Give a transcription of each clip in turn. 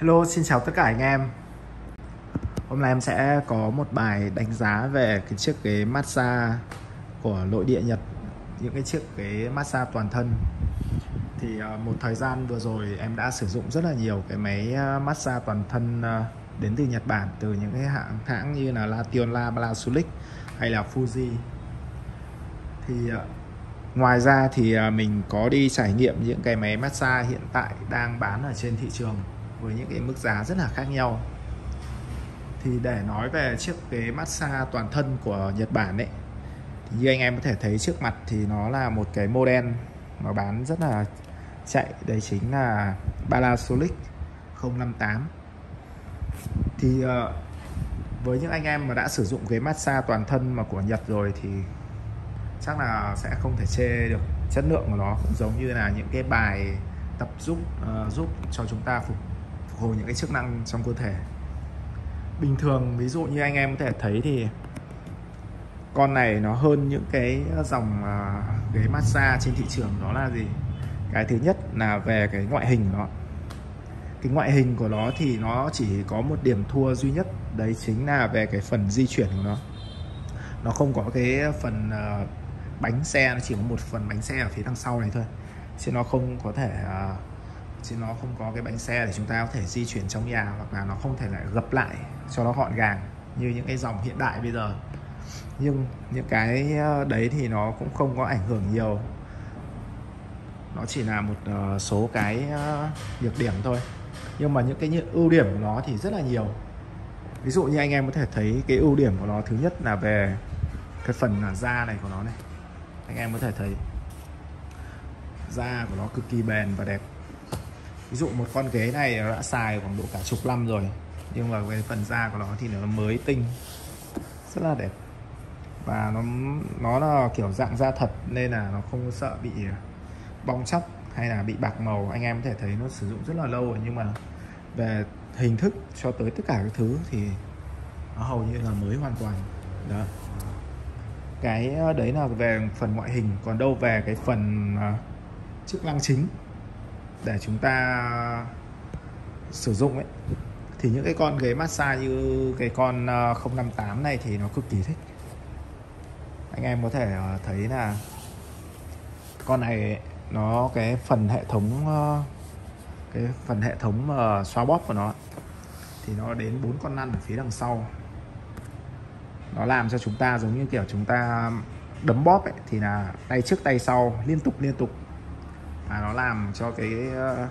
Hello, xin chào tất cả anh em. Hôm nay em sẽ có một bài đánh giá về cái chiếc ghế massage của nội địa Nhật Những cái chiếc ghế massage toàn thân. Thì ờ, một thời gian vừa rồi em đã sử dụng rất là nhiều cái máy ờ, massage toàn thân ờ, đến từ Nhật Bản Từ những cái hãng hãng như là Lationla, Panasonic hay là Fuji. Thì ngoài ra thì mình có đi trải nghiệm những cái máy massage hiện tại đang bán ở trên thị trường với những cái mức giá rất là khác nhau. Thì để nói về chiếc ghế massage toàn thân của Nhật Bản ấy thì như anh em có thể thấy trước mặt thì nó là một cái model mà bán rất là chạy. Đấy chính là Panasonic 058 thì uh, với những anh em mà đã sử dụng ghế massage toàn thân mà của Nhật rồi thì chắc là sẽ không thể chê được chất lượng của nó. Cũng giống như là những cái bài tập giúp uh, giúp cho chúng ta phục hồi những cái chức năng trong cơ thể. Bình thường ví dụ như anh em có thể thấy thì con này nó hơn những cái dòng à, ghế massage trên thị trường đó là gì? Cái thứ nhất là về cái ngoại hình của nó. Cái ngoại hình của nó thì nó chỉ có một điểm thua duy nhất đấy chính là về cái phần di chuyển của nó. Nó không có cái phần à, bánh xe nó chỉ có một phần bánh xe ở phía đằng sau này thôi. Chứ nó không có thể uh, chứ nó không có cái bánh xe để chúng ta có thể di chuyển trong nhà hoặc là nó không thể lại gập lại cho nó gọn gàng như những cái dòng hiện đại bây giờ. Nhưng những cái ờ, đấy thì nó cũng không có ảnh hưởng nhiều. Nó chỉ là một ờ, số cái ờ, nhược điểm thôi. Nhưng mà những cái ưu điểm của nó thì rất là nhiều. Ví dụ như anh em có thể thấy cái ưu điểm của nó thứ nhất là về cái phần là da này của nó này. Anh em có thể thấy da của nó cực kỳ bền và đẹp ví dụ một con ghế này nó đã xài khoảng độ cả chục năm rồi, nhưng mà về phần da của nó thì nó mới tinh, rất là đẹp. Và nó nó là kiểu dạng da thật nên là nó không sợ bị bong chóc hay là bị bạc màu. Anh em có thể thấy nó sử dụng rất là lâu rồi, nhưng mà về hình thức cho tới tất cả các thứ thì nó hầu như là mới hoàn toàn. Đó. Cái ờ, đấy là về phần ngoại hình, còn đâu về cái phần ờ, chức năng chính để chúng ta sử dụng ấy thì những cái con ghế massage như cái con ờ, 058 này thì nó cực kỳ thích. Anh em có thể ờ, thấy là con này nó cái phần hệ thống ờ, cái phần hệ thống xoa bóp của nó thì nó đến bốn con năn ở phía đằng sau. Nó làm cho chúng ta giống như kiểu chúng ta đấm bóp ấy, thì là tay trước tay sau liên tục liên tục và nó làm cho cái ờ,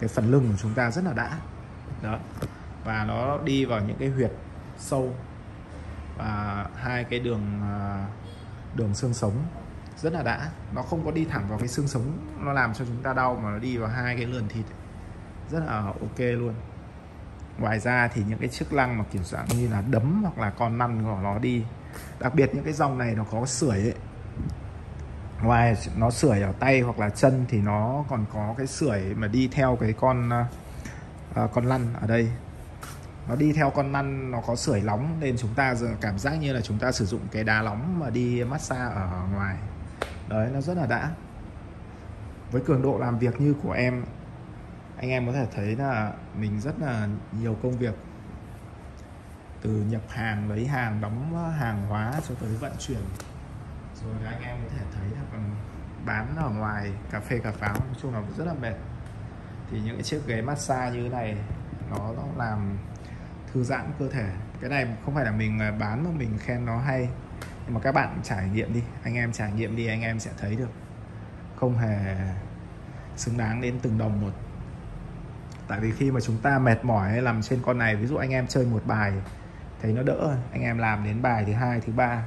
cái phần lưng của chúng ta rất là đã. Đó. Và nó đi vào những cái huyệt sâu. Và hai cái đường ờ, đường xương sống rất là đã. Nó không có đi thẳng vào cái xương sống, nó làm cho chúng ta đau, mà nó đi vào hai cái lườn thịt. Rất là ok luôn. Ngoài ra thì những cái chức năng mà kiểu dạng như là đấm hoặc là con năn của nó đi. Đặc biệt những cái dòng này nó có sưởi ấy ngoài nó sưởi ở tay hoặc là chân thì nó còn có cái sưởi mà đi theo cái con uh, con lăn ở đây. Nó đi theo con lăn nó có sưởi nóng nên chúng ta cảm giác như là chúng ta sử dụng cái đá nóng mà đi massage ở ngoài. Đấy nó rất là đã. Với cường độ làm việc như của em anh em có thể thấy là mình rất là nhiều công việc. Từ nhập hàng lấy hàng đóng hàng hóa cho tới vận chuyển rồi anh em có thể thấy là còn bán ở ngoài cà phê cà pháo nói chung là rất là mệt. Thì những cái chiếc ghế massage như thế này nó, nó làm thư giãn cơ thể. Cái này không phải là mình à, bán mà mình khen nó hay. Nhưng mà các bạn trải nghiệm đi anh em trải nghiệm đi anh em sẽ thấy được. Không hề xứng đáng đến từng đồng một. Tại vì khi mà chúng ta mệt mỏi hay làm trên con này ví dụ anh em chơi một bài thấy nó đỡ anh em làm đến bài thứ hai thứ ba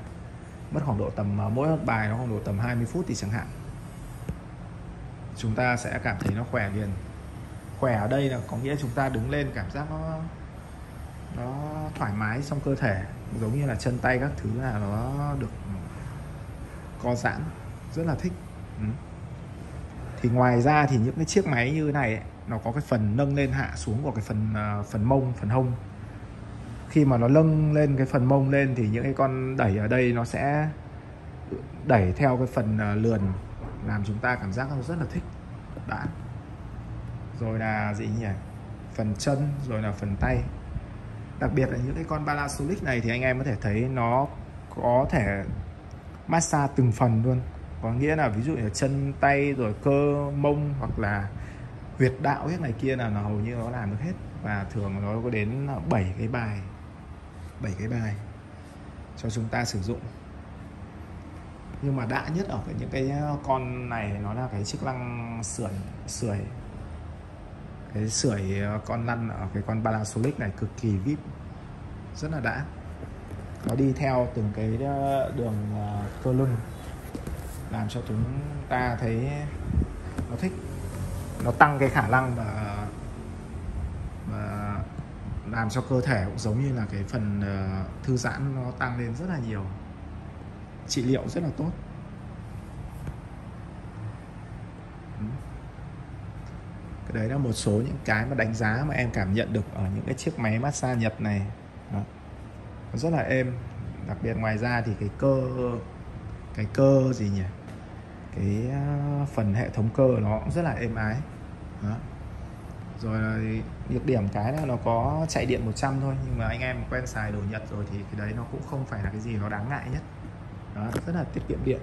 mất khoảng độ tầm à, mỗi bài nó khoảng độ tầm 20 phút thì chẳng hạn. Chúng ta sẽ cảm thấy nó khỏe liền. Khỏe ở đây là có nghĩa chúng ta đứng lên cảm giác nó nó thoải mái trong cơ thể giống như là chân tay các thứ là nó được co giãn rất là thích. Ừ. thì ngoài ra thì những cái chiếc máy như thế này ấy, nó có cái phần nâng lên hạ xuống của cái phần à, phần mông phần hông khi mà nó nâng lên cái phần mông lên thì những cái con đẩy ở đây nó sẽ đẩy theo cái phần à, lườn, làm chúng ta cảm giác nó rất là thích. Đã. Rồi là gì nhỉ? Phần chân, rồi là phần tay. Đặc biệt là những cái con balasulic này thì anh em có thể thấy nó có thể massage từng phần luôn. Có nghĩa là ví dụ như chân, tay, rồi cơ, mông hoặc là huyệt đạo hết này kia là nó hầu như nó làm được hết. Và thường nó có đến 7 cái bài. 7 cái bài cho chúng ta sử dụng. Nhưng mà đã nhất ở những cái ờ, con này nó là cái chức năng sưởi sưởi. Cái sưởi ờ, con lăn ở cái con Panasonic này cực kỳ vip, rất là đã. Nó đi theo từng cái ờ, đường cơ lưng, làm cho chúng ta thấy nó thích. Nó tăng cái khả năng mà làm cho cơ thể cũng giống như là cái phần ờ, thư giãn nó tăng lên rất là nhiều. Trị liệu rất là tốt. Ừ. Cái đấy là một số những cái mà đánh giá mà em cảm nhận được ở những cái chiếc máy massage Nhật này. Đó. nó rất là êm. Đặc biệt ngoài ra thì cái cơ cái cơ gì nhỉ? Cái ờ, phần hệ thống cơ nó cũng rất là êm ái. Đó rồi nhược điểm cái là nó có chạy điện 100 thôi nhưng mà anh em quen xài đồ Nhật rồi thì cái đấy nó cũng không phải là cái gì nó đáng ngại nhất. Đó, rất là tiết kiệm điện.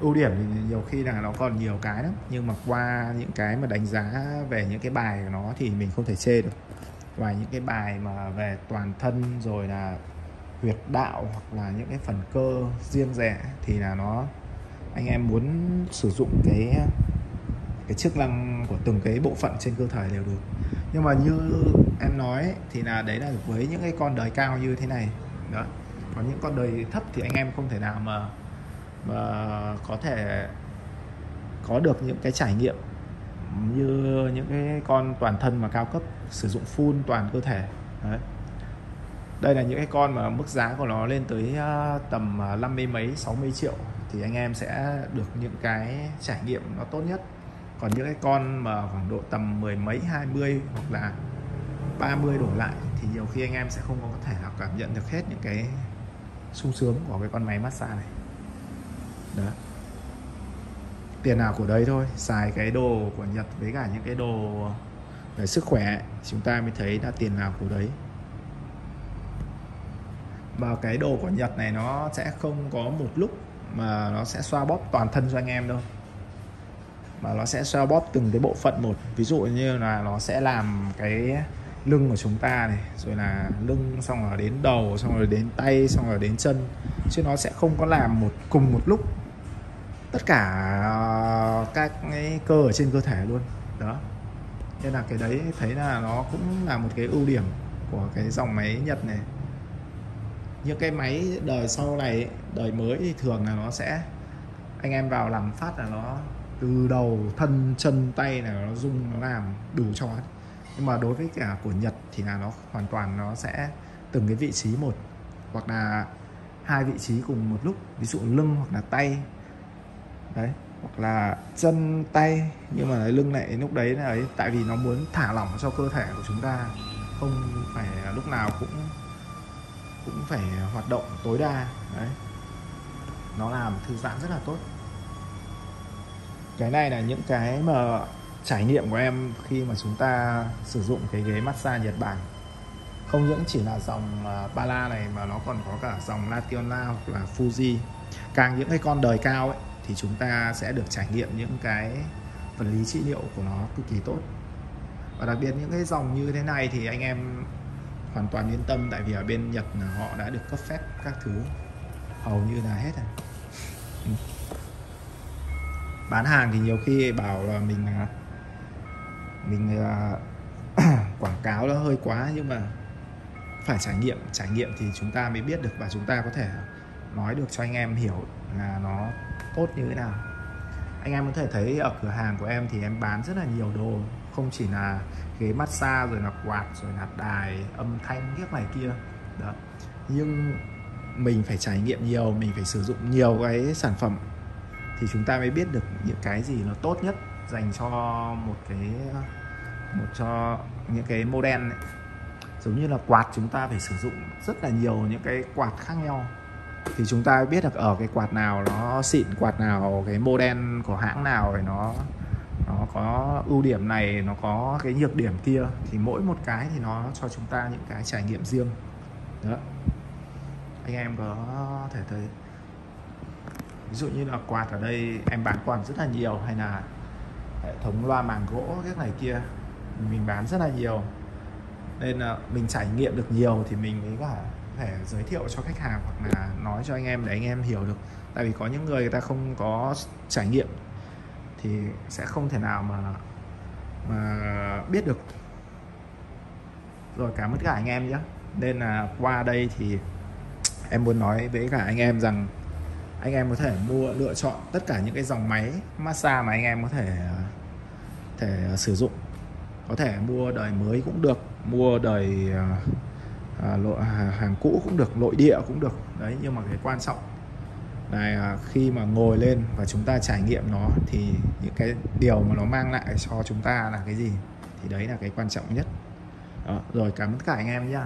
Ưu điểm thì nhiều khi là nó còn nhiều cái lắm nhưng mà qua những cái mà đánh giá về những cái bài của nó thì mình không thể chê được. Ngoài những cái bài mà về toàn thân rồi là huyệt đạo hoặc là những cái phần cơ riêng rẽ thì là nó anh em muốn sử dụng cái cái chức năng của từng cái bộ phận trên cơ thể đều được. Nhưng mà như em nói thì là đấy là với những cái con đời cao như thế này, đó. Còn những con đời thấp thì anh em không thể nào mà mà có thể có được những cái trải nghiệm như những cái con toàn thân mà cao cấp sử dụng full toàn cơ thể. Đấy. Đây là những cái con mà mức giá của nó lên tới à, tầm à, 50 mấy 60 triệu thì anh em sẽ được những cái trải nghiệm nó tốt nhất còn những cái con mà khoảng độ tầm mười mấy 20 hoặc là 30 đổ lại thì nhiều khi anh em sẽ không có thể nào cảm nhận được hết những cái sung sướng của cái con máy massage này. Đó. Tiền nào của đấy thôi, xài cái đồ của Nhật với cả những cái đồ về sức khỏe, chúng ta mới thấy là tiền nào của đấy. Và cái đồ của Nhật này nó sẽ không có một lúc mà nó sẽ xoa bóp toàn thân cho anh em đâu mà nó sẽ xoa bóp từng cái bộ phận một. Ví dụ như là nó sẽ làm cái lưng của chúng ta này, rồi là lưng, xong rồi đến đầu, xong rồi đến tay, xong rồi đến chân. Chứ nó sẽ không có làm một, cùng một lúc tất cả ờ, các cái cơ ở trên cơ thể luôn. Đó. Nên là cái đấy thấy là nó cũng là một cái ưu điểm của cái dòng máy Nhật này. Những cái máy đời sau này, đời mới thì thường là nó sẽ, anh em vào làm phát là nó từ đầu thân, chân, tay là nó rung, nó làm đủ cho hết. Nhưng mà đối với cả của Nhật thì là nó hoàn toàn nó sẽ từng cái vị trí một, hoặc là hai vị trí cùng một lúc. Ví dụ lưng hoặc là tay. Đấy, hoặc là chân, tay. Nhưng mà lưng lại lúc đấy là ấy, tại vì nó muốn thả lỏng cho cơ thể của chúng ta. Không phải lúc nào cũng cũng phải hoạt động tối đa. Đấy, nó làm thư giãn rất là tốt cái này là những cái mà trải nghiệm của em khi mà chúng ta sử dụng cái ghế massage Nhật Bản. Không những chỉ là dòng à, Bala này mà nó còn có cả dòng Lationa hoặc là Fuji. Càng những cái con đời cao ấy, thì chúng ta sẽ được trải nghiệm những cái vật lý trị liệu của nó cực kỳ tốt. Và đặc biệt những cái dòng như thế này thì anh em hoàn toàn yên tâm tại vì ở bên Nhật là họ đã được cấp phép các thứ. Hầu như là hết rồi bán hàng thì nhiều khi bảo là mình à, mình à, quảng cáo nó hơi quá nhưng mà phải trải nghiệm trải nghiệm thì chúng ta mới biết được và chúng ta có thể nói được cho anh em hiểu là nó tốt như thế nào. Anh em có thể thấy ở cửa hàng của em thì em bán rất là nhiều đồ, không chỉ là ghế massage rồi là quạt rồi là đài âm thanh kiếp này kia. Đó. Nhưng mình phải trải nghiệm nhiều, mình phải sử dụng nhiều cái sản phẩm thì chúng ta mới biết được những cái gì nó tốt nhất dành cho một cái, một cho những cái model ấy. giống như là quạt chúng ta phải sử dụng rất là nhiều những cái quạt khác nhau. Thì chúng ta biết được ở cái quạt nào nó xịn, quạt nào cái model của hãng nào thì nó nó có ưu điểm này, nó có cái nhược điểm kia. Thì mỗi một cái thì nó cho chúng ta những cái trải nghiệm riêng. Đó. Anh em có thể thấy ví dụ như là quạt ở đây em bán quạt rất là nhiều hay là hệ thống loa màng gỗ các này kia, mình bán rất là nhiều. Nên là mình trải nghiệm được nhiều thì mình mới cả thể giới thiệu cho khách hàng hoặc là nói cho anh em để anh em hiểu được. Tại vì có những người người ta không có trải nghiệm thì sẽ không thể nào mà mà biết được. Rồi cảm ơn cả anh em nhé. Nên là qua đây thì em muốn nói với cả anh em rằng anh em có thể mua lựa chọn tất cả những cái dòng máy massage mà anh em có thể thể sử dụng. Có thể mua đời mới cũng được mua đời à, à lộ, à, hàng cũ cũng được nội địa cũng được. Đấy nhưng mà cái quan trọng là khi mà ngồi lên và chúng ta trải nghiệm nó thì những cái điều mà nó mang lại cho chúng ta là cái gì? Thì đấy là cái quan trọng nhất. Đó, rồi cảm ơn tất cả anh em nhé